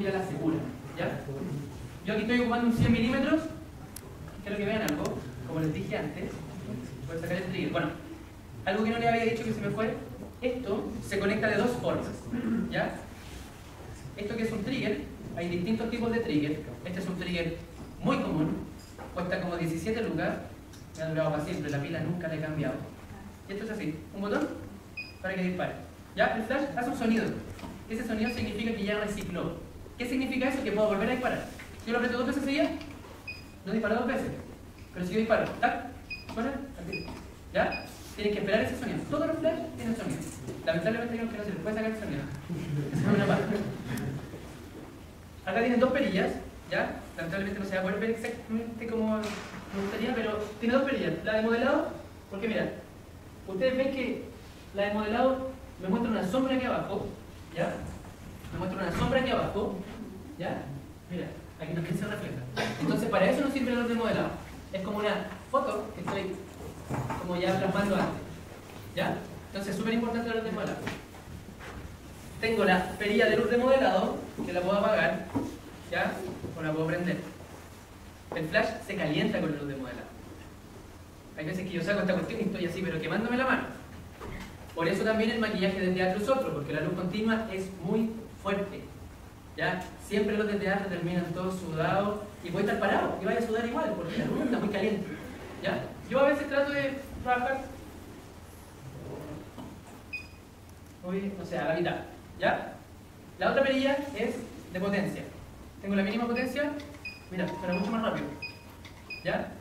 ir a la segura. ¿ya? Yo aquí estoy ocupando un 100 milímetros. Quiero que vean algo, como les dije antes. Voy a sacar el trigger. Bueno, algo que no le había dicho que se me fue. Esto se conecta de dos formas. ¿ya? Esto que es un trigger, hay distintos tipos de trigger. Este es un trigger muy común, cuesta como 17 lucas. Me ha durado para siempre, la pila nunca la he cambiado. Y esto es así, un botón para que dispare. ¿Ya? El flash hace un sonido. Ese sonido significa que ya recicló. ¿Qué significa eso? Que puedo volver a disparar. Si yo lo aprieto dos veces seguidas, no disparo dos veces. Pero si yo disparo, ¿tac? Así. ¿Ya? Tienen que esperar ese sonido. Todos los flash tienen sonido. Lamentablemente hay unos que no se les puede sacar el sonido. Acá tienen dos perillas, ¿ya? Lamentablemente no se va a poder ver exactamente como me gustaría, pero tiene dos perillas. La de modelado, porque mira, ustedes ven que la de modelado me muestra una sombra aquí abajo, ¿ya? Me muestra una sombra abajo, ¿ya? Mira, aquí no se refleja. Entonces para eso no sirve el de modelado. Es como una foto que estoy como ya plasmando antes, ¿ya? Entonces es súper importante el de modelado. Tengo la perilla de luz de modelado, que la puedo apagar, ¿ya? O la puedo prender. El flash se calienta con la luz de modelado. Hay veces que yo saco esta cuestión y estoy así, pero quemándome la mano. Por eso también el maquillaje de teatro es otro, porque la luz continua es muy fuerte. ¿Ya? Siempre los de teatro terminan todos sudados y voy a estar parado y voy a sudar igual, porque la luz está muy caliente. ¿ya? Yo a veces trato de trabajar, no sé, a la mitad. ¿ya? La otra perilla es de potencia. Tengo la mínima potencia, mira, pero mucho más rápido. ¿Ya?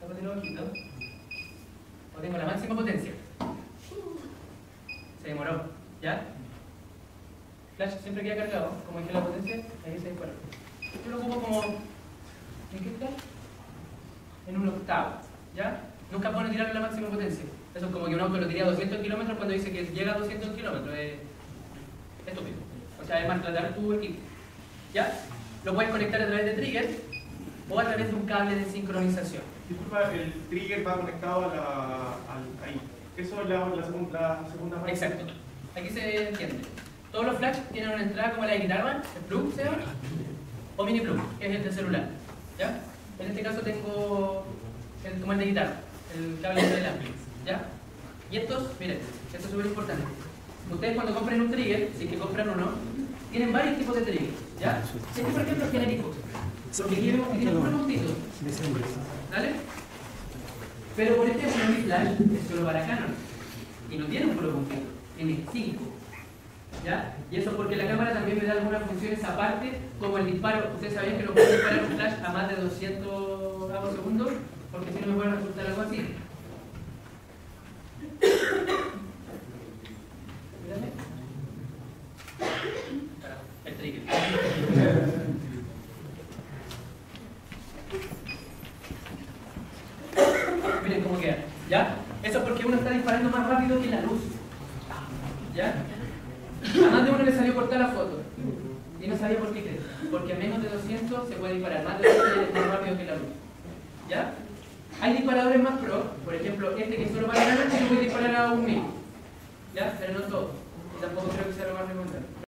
Tápatelo ojito. O tengo la máxima potencia. Se demoró. ¿Ya? Flash siempre queda cargado. Como dije la potencia, ahí se disparó. Yo lo ocupo como. ¿En qué está? En un octavo. ¿Ya? Nunca puedo tirar la máxima potencia. Eso es como que un auto lo tira a 200 kilómetros cuando dice que llega a 200 kilómetros. Es estúpido. O sea, es maltratar tu equipo. ¿Ya? Lo puedes conectar a través de trigger o a través de un cable de sincronización. Disculpa, el trigger va conectado a la, al, ahí. Eso es la, la, segunda, la segunda parte. Exacto. Aquí se entiende. Todos los flash tienen una entrada como la de guitarra, el plug o mini plug, que es el celular. ¿Ya? En este caso tengo el, como el de guitarra, el cable de ampli. ¿Ya? Y estos, miren, esto es súper importante. Ustedes cuando compren un trigger, si es que compran uno, tienen varios tipos de trigger. ¿Ya? Este, por ejemplo, es genérico. Que tiene un puntito. ¿Vale? Pero por ejemplo, mi flash es solo para Canon. Y no tiene un puro puntito, tiene cinco. ¿Ya? Y eso porque la cámara también me da algunas funciones aparte, como el disparo. Ustedes sabían que no puedo disparar un flash a más de 200 avos segundos, porque si no me puede resultar algo así. Miren cómo queda. ¿Ya? Eso es porque uno está disparando más rápido que la luz. ¿Ya? A más de uno le salió cortar la foto. Y no sabía por qué crees. Porque a menos de 200 se puede disparar más, de 200 más rápido que la luz. ¿Ya? Hay disparadores más pro, por ejemplo, este que solo para la noche, se puede disparar a un mil. ¿Ya? Pero no